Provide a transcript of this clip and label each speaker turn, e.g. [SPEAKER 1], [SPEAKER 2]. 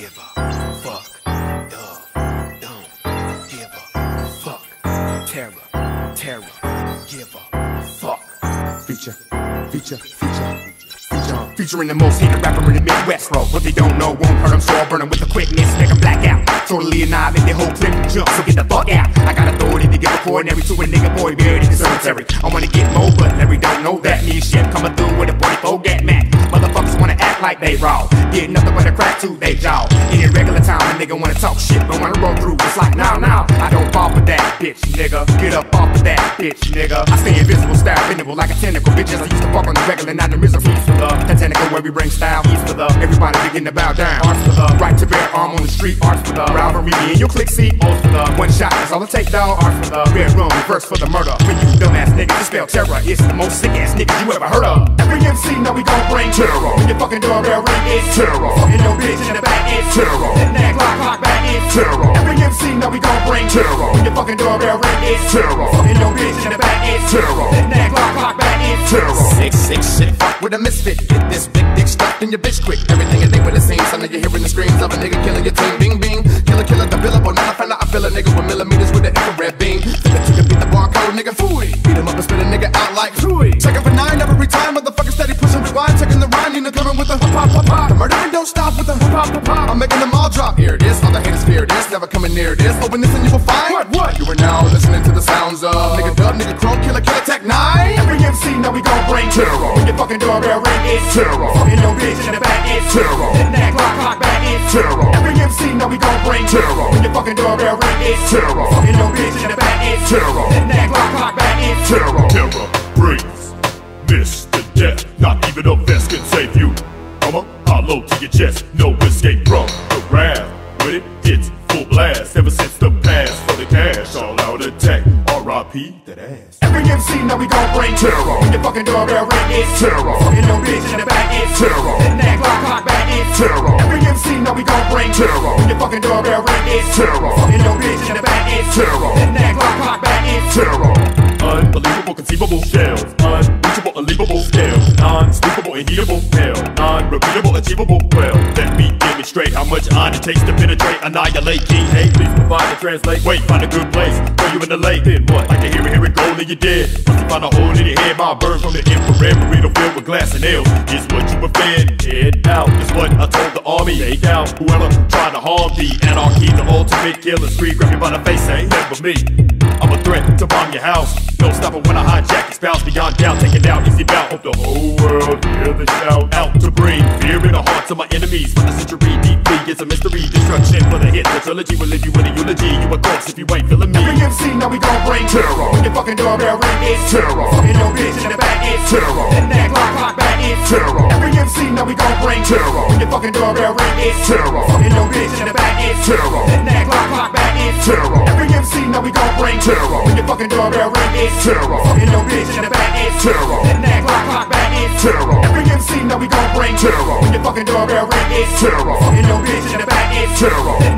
[SPEAKER 1] give a fuck. Love, don't give a fuck. Terror, terror, give a fuck.
[SPEAKER 2] Feature, feature, feature, feature. Featuring the most hated rapper in the Midwest, bro. What they don't know won't hurt them, so I'll burn them with the quickness, make them black out. Totally annihilate the whole clip jump, so get the fuck out. I got authority to give a coordinary to a nigga boy buried in the cemetery. I wanna get more, but Larry don't know that. Me shit coming through with a 44 get Mac. Motherfuckers wanna act like they raw. Get nothing but a crack they jaw. In regular time, a nigga wanna talk shit, but wanna roll through. It's like, now, now, I don't fall for that, bitch, nigga. Get up off of that, bitch, nigga. I stay invisible, style bendable like a tentacle. Bitches, I fuck on the regular, not the misery. For the Titanical, where we bring style. East for the everybody begin to bow down. Arts for the right to bear arm on the street. Arts for the rivalry, me and your click see. O's for the one shot, that's all it take, dog. Arts for the bedroom, reverse for the murder. When you dumbass niggas, you spell terror. It's the most sick ass niggas you ever heard of. Every MC know we gon' bring terror. When your fucking doorbell ring, it's terror. Fucking your bitch in the back, it's terror. In that clock clock back, it's terror. Every MC know we gon' bring terror. When your fucking doorbell ring, it's terror. Fucking your bitch in the back, it's terror. That nag clock clock terror.
[SPEAKER 3] Sick, sick shit. Fuck with a misfit. Get this big dick stuffed in your bitch quick. Everything is with the same. Some of you hearing the screams of a nigga killing your team. Bing, bing. Killer, killer, the billable. Now I find out I feel a nigga with millimeters with the infrared beam. That you can beat the barcode, nigga. Fooey. Beat him up and spit a nigga out like fooey. Second for nine, every time. Motherfucker steady pushing rewind. Checking the rhyme. Nina coming with the hip hop, hip hop. The murdering don't stop with the hip hop, hip hop. I'm making them all drop. Here it is. All the haters fear this. Never coming near this. Open this and you will find. What, what? You are now listening to the sounds of nigga dub, nigga crow, killer, killer, Tech N9ne.
[SPEAKER 2] Every MC know we gon' bring terror. When your fucking doorbell ring, it's terror. Fucking your bitch in the back, it's terror. That nag clock clock back, it's terror. Every MC know we gon' bring terror. When your fucking doorbell ring, it's terror. Fucking your bitch in the back, it's terror. That nag clock clock back, it's terror.
[SPEAKER 4] Terror breathes. Miss the death. Not even a vest can save you. I'ma hollow to your chest. No escape from the wrath. When it hits full blast. Ever since the past for the cash. All out attack. R.I.P. that ass.
[SPEAKER 2] Every MC know we gon' bring terror. When your fucking doorbell ring, it's terror. Fucking your bitch in the back, it's terror. That nag clock clock back, it's terror. Every MC know we gon' bring terror. When your fucking doorbell ring, it's terror. Fucking your bitch
[SPEAKER 4] hell. Non-repeatable, achievable well. Let me demonstrate how much on it takes to penetrate, annihilate. King, hey, please provide and translate. Wait, find a good place. Throw you in the lake, then what? I can hear it, hear it go, then you're dead. You find a hole in your head, my burn from the infrared burrito filled with glass and nails. Is what you were head out. Is what I told the army. Take out whoever tried to harm the anarchy, the ultimate killer spree. Grab you by the face, ain't never me. I'm a threat to bomb your house. No stopping when I hijack your spouse beyond doubt. Take it down, world shout. Out to bring fear in the hearts of my enemies. For the century deeply, it's a mystery. Destruction for the hit. The trilogy will leave you with a eulogy. You a corpse if you ain't feeling me.
[SPEAKER 2] Every MC know we gon' bring terror. When your fucking doorbell ring, it's terror. Fucking your bitch in the back, it's terror. That nag clock clock back, it's terror. MC know we gon' bring terror. Your fucking doorbell ring, it's terror. Fucking your bitch in the back, it's terror. That nag clock clock back, it's terror. Every MC know we gon' bring terror. Your fucking doorbell ring, it's terror. Fucking your bitch in the back, it's terror. That nag clock clock back, it's terror. Every MC know we gon' bring terror. Your fucking doorbell ring, it's terror. Fucking your bitch in the back, it's terror.